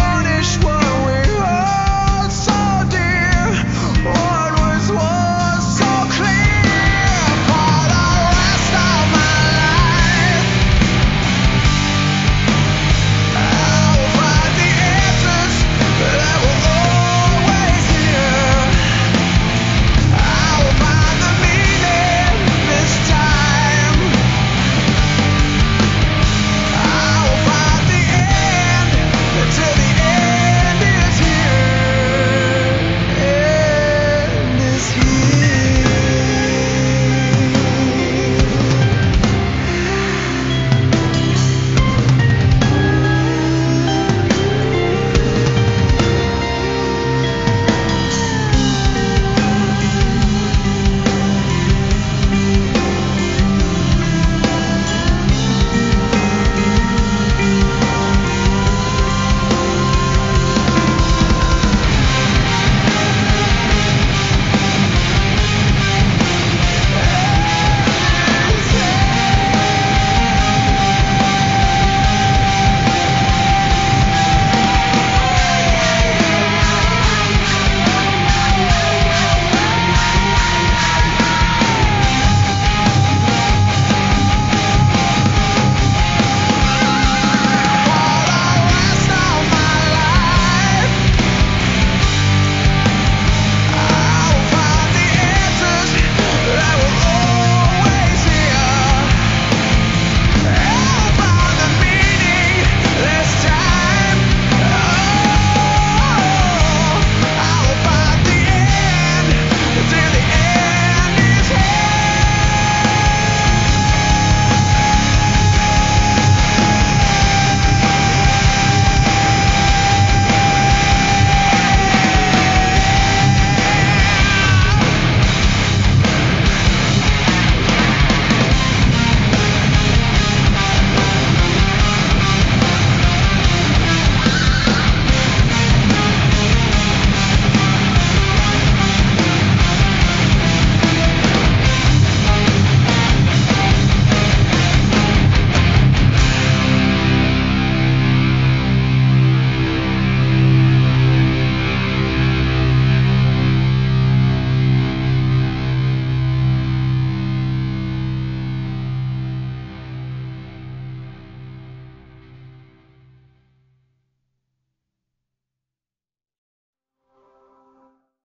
notice what we're